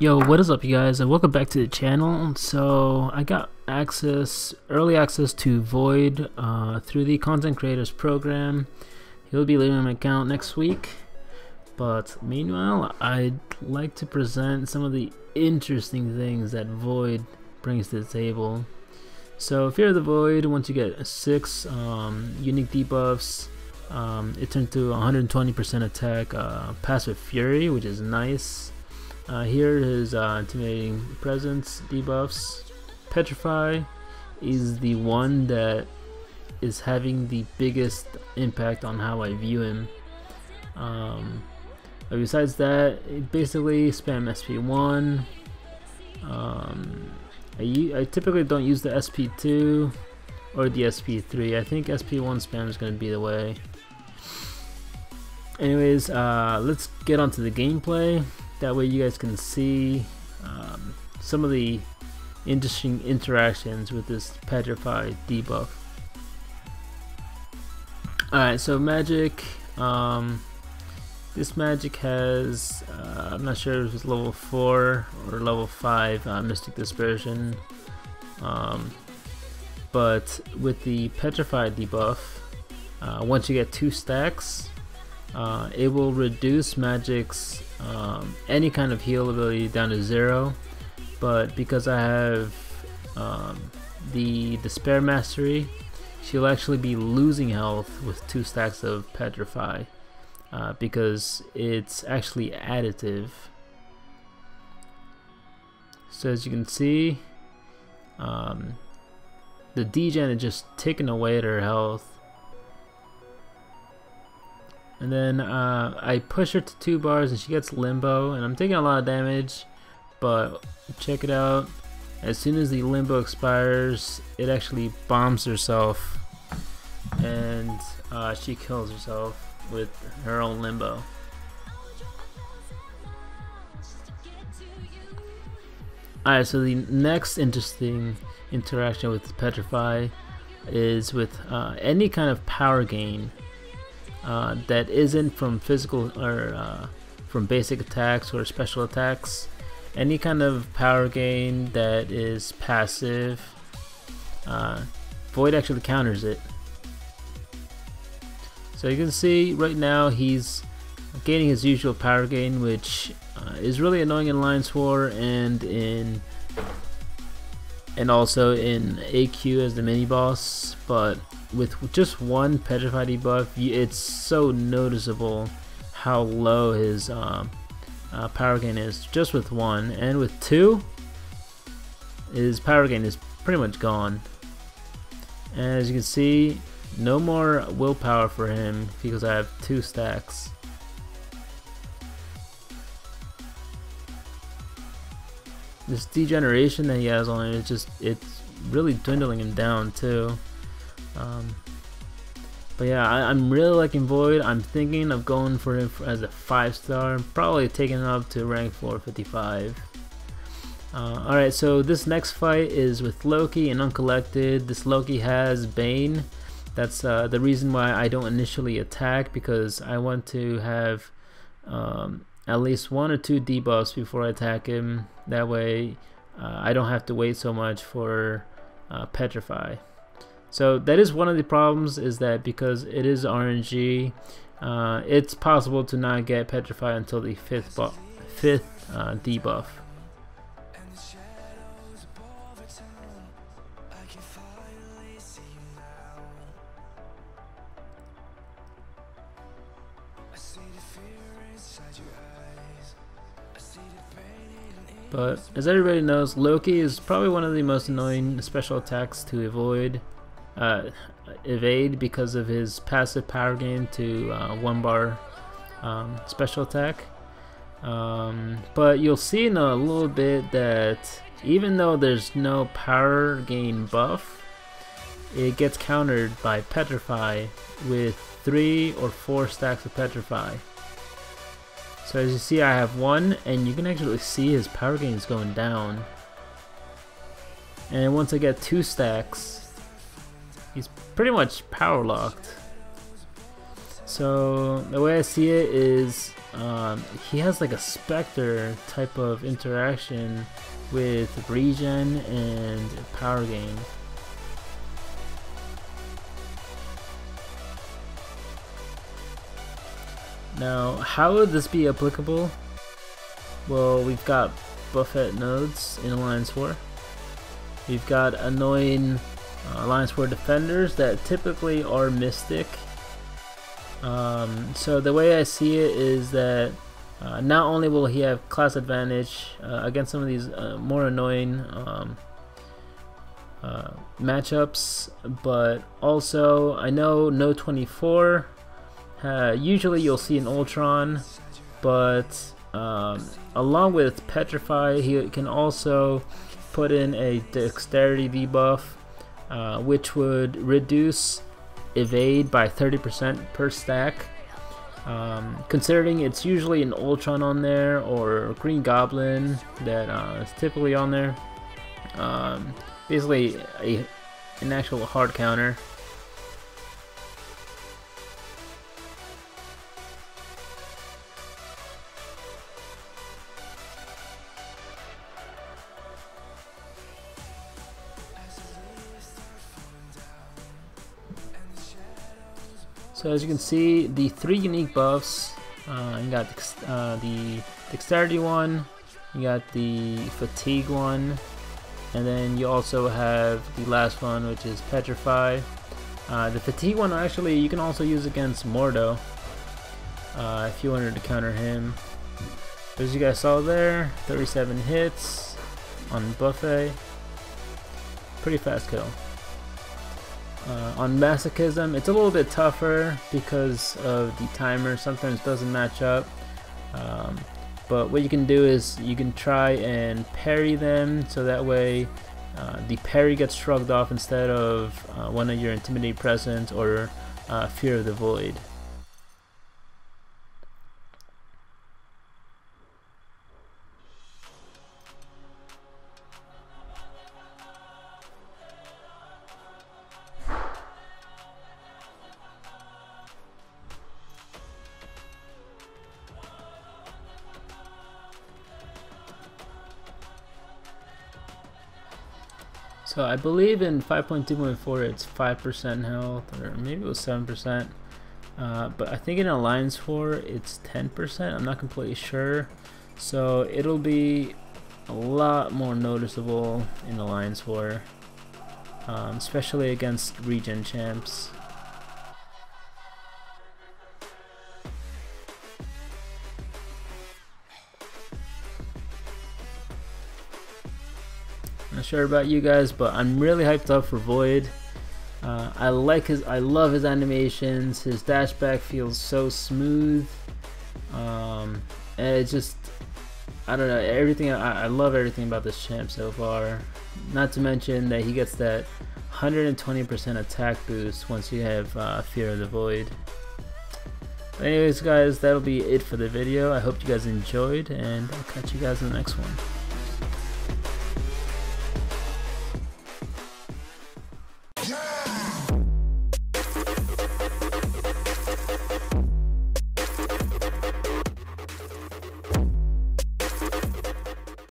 Yo, what is up you guys and welcome back to the channel. So I got access, early access to Void uh, through the Content Creators Program. He'll be leaving my account next week. But meanwhile, I'd like to present some of the interesting things that Void brings to the table. So Fear of the Void, once you get 6 um, unique debuffs, um, it turns to 120% attack, uh, passive fury, which is nice. Uh, here is uh, intimidating presence debuffs. Petrify is the one that is having the biggest impact on how I view him. Um, but besides that, basically spam SP1. Um, I, I typically don't use the SP2 or the SP3. I think SP1 spam is going to be the way. Anyways, uh, let's get onto the gameplay. That way you guys can see um, some of the interesting interactions with this petrified debuff. Alright, so Magik. Um, this Magik has, uh, I'm not sure if it's level 4 or level 5 uh, Mystic Dispersion. Um, but with the Petrified debuff, uh, once you get two stacks, uh, it will reduce Magik's um, any kind of heal ability down to zero but because I have um, the despair mastery she'll actually be losing health with two stacks of petrify uh, because it's actually additive. So as you can see um, the degen is just taking away her health and then uh, I push her to two bars and she gets limbo and I'm taking a lot of damage but check it out. As soon as the limbo expires it actually bombs herself and uh, she kills herself with her own limbo. Alright, so the next interesting interaction with Petrify is with uh, any kind of power gain uh, that isn't from physical or uh, from basic attacks or special attacks. Any kind of power gain that is passive, uh, Void actually counters it. So you can see right now he's gaining his usual power gain, which uh, is really annoying in Alliance War and in and also in AQ as the mini boss, but with just one petrified debuff, it's so noticeable how low his um, uh, power gain is just with one, and with two, his power gain is pretty much gone. And as you can see, no more willpower for him because I have two stacks. This degeneration that he has on it, it's just it's really dwindling him down too. Um, but yeah, I, am really liking Void. I'm thinking of going for him for, as a 5 star, probably taking him up to rank 455. Uh, Alright, so this next fight is with Loki and Uncollected. This Loki has Bane. That's uh, the reason why I don't initially attack because I want to have um, at least one or two debuffs before I attack him. That way uh, I don't have to wait so much for uh, Petrify. So that is one of the problems is that because it is RNG, uh, it's possible to not get petrified until the fifth, fifth uh, debuff. But as everybody knows, Loki is probably one of the most annoying special attacks to avoid uh, evade because of his passive power gain to uh, one bar um, special attack. Um, but you'll see in a little bit that even though there's no power gain buff, it gets countered by Petrify with three or four stacks of Petrify. So as you see I have one and you can actually see his power gain is going down. And once I get two stacks, he's pretty much power locked. So the way I see it is um, he has like a Spectre type of interaction with regen and power gain. Now, how would this be applicable? Well, we've got Buffet nodes in Alliance War. We've got annoying uh, Alliance War defenders that typically are Mystic. Um, so the way I see it is that uh, not only will he have class advantage uh, against some of these uh, more annoying um, uh, matchups, but also I know No 24. Uh, usually you'll see an Ultron, but um, along with Petrify, he can also put in a Dexterity debuff, uh, which would reduce evade by 30% per stack. Um, considering it's usually an Ultron on there or Green Goblin that uh, is typically on there. Um, basically, a, an actual hard counter. So as you can see, the three unique buffs, uh, you got uh, the dexterity one, you got the fatigue one, and then you also have the last one, which is petrify. Uh, the fatigue one actually you can also use against Mordo uh, if you wanted to counter him. As you guys saw there, 37 hits on Buffet. Pretty fast kill. On Masochism, it's a little bit tougher because of the timer. Sometimes doesn't match up. Um, but what you can do is you can try and parry them so that way uh, the parry gets shrugged off instead of uh, one of your Intimidate Presence or uh, Fear of the Void. So I believe in 5.2.4 it's 5% health, or maybe it was 7%. Uh, but I think in Alliance War it's 10%, I'm not completely sure. So it'll be a lot more noticeable in Alliance War, um, especially against regen champs. Not sure about you guys, but I'm really hyped up for Void. Uh, I like his, I love his animations. His dashback feels so smooth. Um, and it's just, I don't know, everything, I, I love everything about this champ so far. Not to mention that he gets that 120% attack boost once you have uh, Fear of the Void. But anyways guys, that'll be it for the video. I hope you guys enjoyed and I'll catch you guys in the next one.